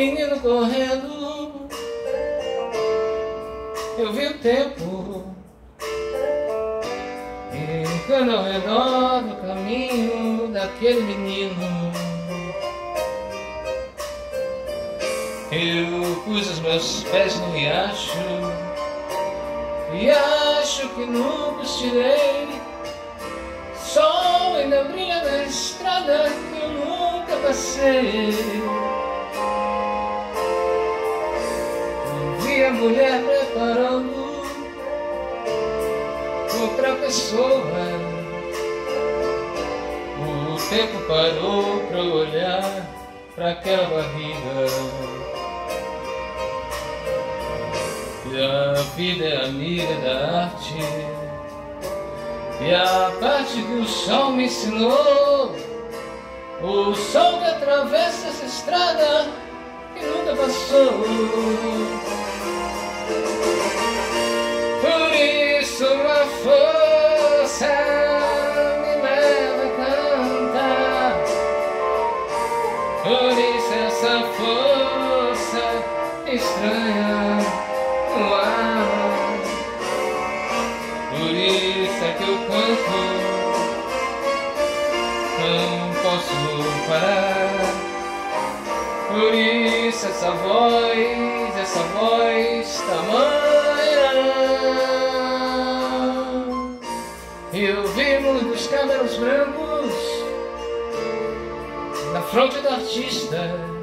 menino correndo, eu vi o tempo ficando ao redor do caminho daquele menino. Eu pus os meus pés no riacho e acho que nunca os tirei. Sol ainda brilha na estrada que eu nunca passei. Vi a mulher preparando outra pessoa. O tempo parou pra olhar pra aquela barriga. E a vida é amiga da arte. E a parte que o sol me ensinou. O sol que atravessa essa estrada que nunca passou. Por isso uma força me leva a cantar. Por isso essa força estranha Por isso é que eu canto, não posso parar. Por isso essa voz, essa voz tamanha. E ouvimos dos cabelos brancos na fronte do artista.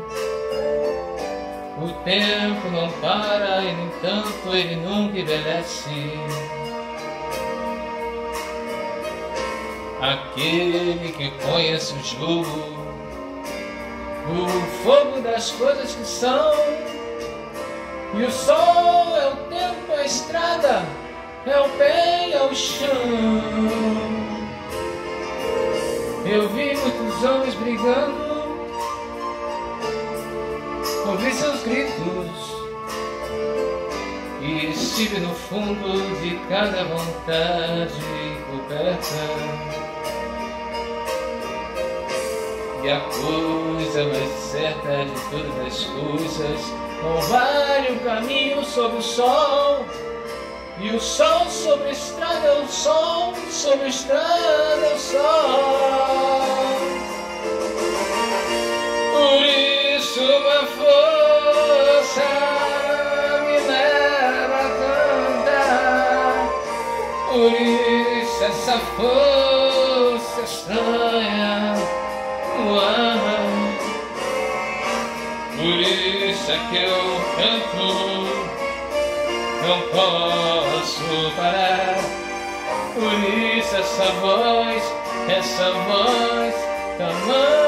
O tempo não para e, no entanto, ele nunca envelhece. Aquele que conhece o jogo, o fogo das coisas que são, e o sol é o tempo, a estrada, é o pé e é o chão. Eu vi muitos homens brigando gritos e estive no fundo de cada vontade coberta. E a coisa mais certa de todas as coisas não vale um caminho sobre o sol. E o sol sobre a estrada o sol, sobre a estrada o sol. Por isso uma força Por isso essa força estranha no. Por isso é que eu canto, não posso parar. Por isso essa voz, essa voz tamanha.